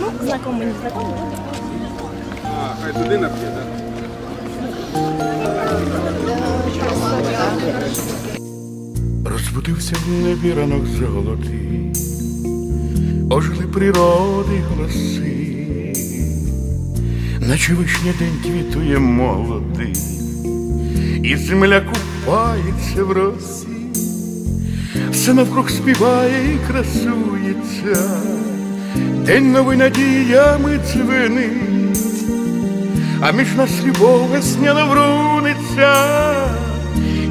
Ну, знакомый, не знакомый. А, хай туди нап'є, так? Розбудився в небі ранок золотий, ожили природи голоси, наче вишня день квітує молодий, і земля купається в росі, все навкруг співає і красується, день новий надіями дзвенить, а між нас любов весняна вруниться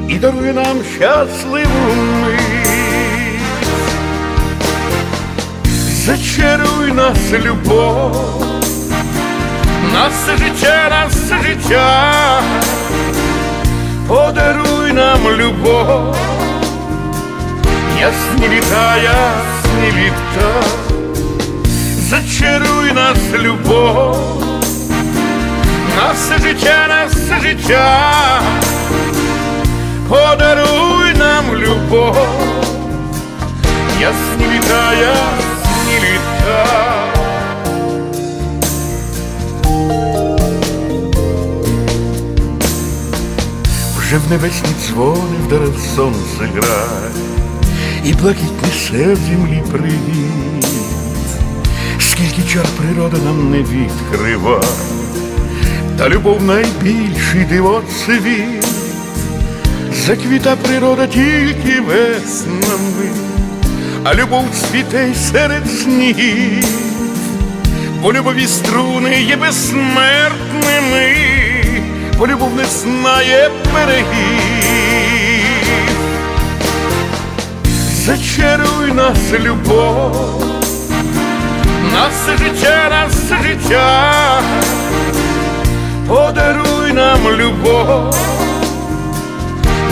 і дарує нам щасливу мить. Зачаруй нас, любов, нас життя, нас життя, подаруй нам любов, ясні літа, ясні літа, зачаруй нас, любов, нас все життя, все життя. Подаруй нам любов, ясні літа, ясні літа. Вже в небесні дзвони вдарив сонце грає, і блакить несе в землі привіт, скільки чар природа нам не відкрива, та любов найбільший диво світ. Заквіта природа тільки веснами, а любов цвіте й серед снігів, бо любові струни є безсмертними, бо любов не знає берегів. Зачаруй нас, любов, нас життя, нас життя, подаруй нам любов.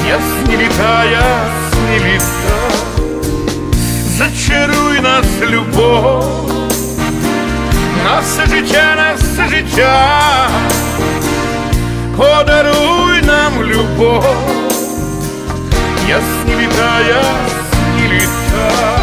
Ясні літа, ясні літа, зачаруй нас, любов, на все життя, на все життя, подаруй нам любов, ясні літа, ясні літа.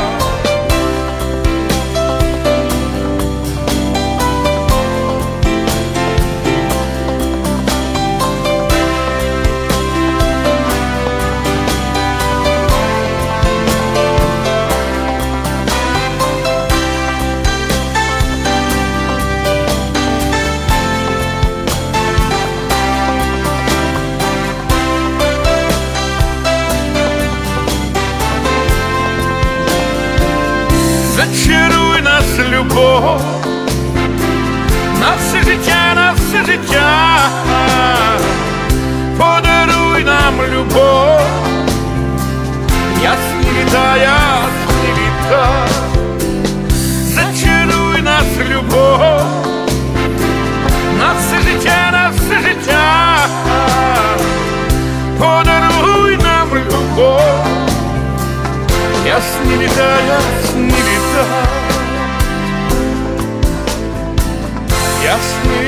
Зачаруй нас, любов, на все життя, на все життя, подаруй нам любов, ясні літа, ясні літа, зачаруй нас, любов, на все життя, на все життя, подаруй нам любов. Ясні літа, ясні літа, ясні